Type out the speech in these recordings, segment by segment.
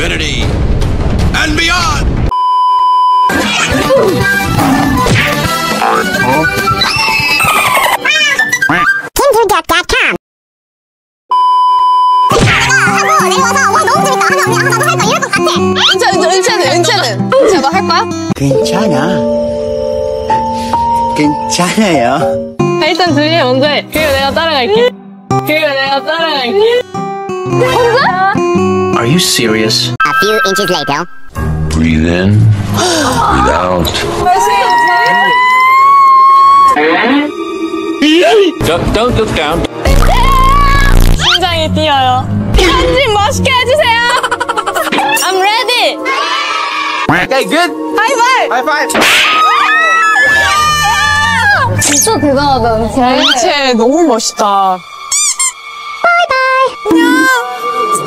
infinity and beyond. 팀둘겹.com 하고 내려와서 와 너무 재밌다 하면 언니 아 나도 할 거야 이럴 것 같아 은채, 은채, 은채는, 은채는. 은채 너할 거야? 괜찮아. 괜찮아요. 아, 일단 둘이 먼저 해. 그리고 내가 따라갈게. 그리고 내가 따라갈게. Are you serious? A few inches later Breathe in, breathe out. Don't, don't look down. 심장이 뛰어요. 편집 멋있게 해주세요. I'm ready. Okay, good. 하이파이브. High five. 진짜 대단하다, 은채. 은채 너무 멋있다.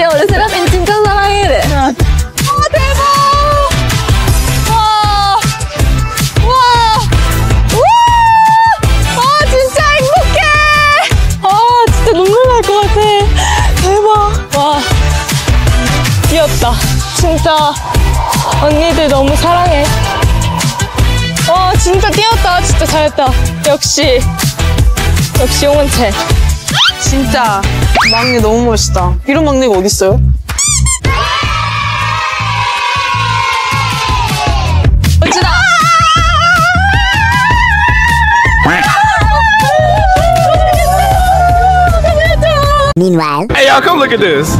얘 원래 세라핀 진짜 사랑해래. 와, 대박! 와! 와! 와! 아, 진짜 행복해! 아, 진짜 눈물 날 것 같아. 대박! 와. 귀엽다. 진짜 언니들 너무 사랑해. 와, 진짜 뛰었다. 진짜 잘했다. 역시. 역시 용은채. 진짜 막내 너무 멋있다. 이런 막내가 어딨어요? 은채다! Meanwhile Hey, y'all, come look at this.